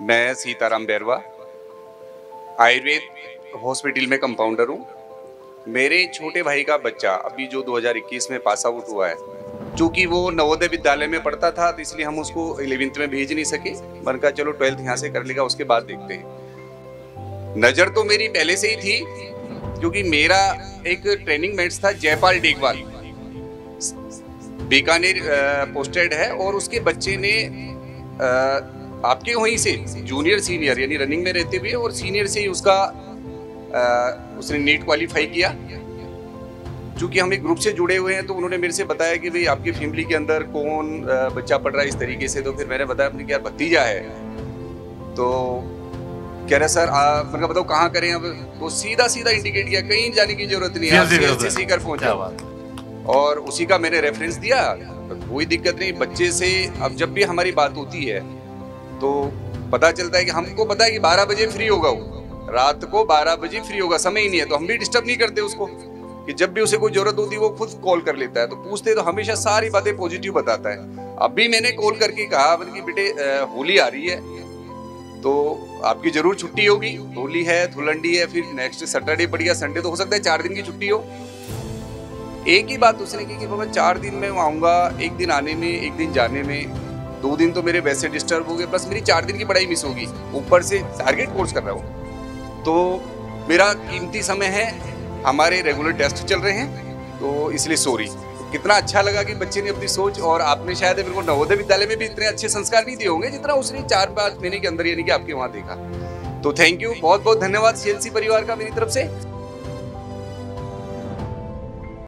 मैं सीताराम बैरवा, आयुर्वेद हॉस्पिटल में कंपाउंडर हूँ। मेरे छोटे भाई का बच्चा अभी जो 2021 में पास आउट हुआ है। चूँकि वो नवोदय विद्यालय में पढ़ता था तो इसलिए हम उसको इलेवेंथ में भेज नहीं सके। मन का चलो ट्वेल्थ यहाँ से कर लेगा, उसके बाद देखते हैं। नज़र तो मेरी पहले से ही थी, क्योंकि मेरा एक ट्रेनिंग मेट्स था जयपाल डेगवाल। बीकानेर पोस्टेड है और उसके बच्चे ने आपके वहीं से जूनियर सीनियर यानी रनिंग में रहते हुए और सीनियर से ही उसका उसने नीट क्वालिफाई किया। चूँकि हम एक ग्रुप से जुड़े हुए हैं तो उन्होंने मेरे से बताया कि भाई आपकी फैमिली के अंदर कौन बच्चा पढ़ रहा है इस तरीके से तो फिर मैंने बताया अपने यार भतीजा है। तो कह रहे सर मैंने बताओ कहाँ करें अब तो सीधा सीधा इंडिकेट किया कहीं जाने की ज़रूरत नहीं है सीकर पहुँचा। और उसी का मैंने रेफरेंस दिया। कोई दिक्कत नहीं बच्चे से अब जब भी हमारी बात होती है तो पता चलता है कि हमको पता है कि 12 बजे फ्री होगा वो। रात को 12 बजे फ्री होगा, समय ही नहीं है तो हम भी डिस्टर्ब नहीं करते उसको। कि जब भी उसे कोई ज़रूरत होती है, वो खुद कॉल कर लेता है। तो पूछते तो हमेशा सारी बातें पॉजिटिव बताता है। अभी मैंने कॉल करके कहा कि बेटे होली आ रही है तो आपकी ज़रूर छुट्टी होगी। होली है, धुलंडी है, फिर नेक्स्ट सैटरडे पड़ गया संडे तो हो सकता है चार दिन की छुट्टी हो। एक ही बात उसने की कि बाबा, चार दिन में आऊँगा, एक दिन आने में, एक दिन जाने में। दो दिन तो मेरे वैसे डिस्टर्ब हो गए प्लस मेरी चार दिन की पढ़ाई मिस होगी। ऊपर से टारगेट कोर्स कर रहा हूँ। तो मेरा कीमती समय है, हमारे रेगुलर टेस्ट चल रहे हैं तो इसलिए सॉरी कितना अच्छा लगा कि बच्चे ने अपनी सोच और आपने शायद मेरे को नवोदय विद्यालय में भी इतने अच्छे संस्कार नहीं दिए होंगे, जितना उसने चार पाँच महीने के अंदर यानी कि आपके वहाँ देखा। तो थैंक यू बहुत बहुत धन्यवाद सीएलसी परिवार का मेरी तरफ़ से।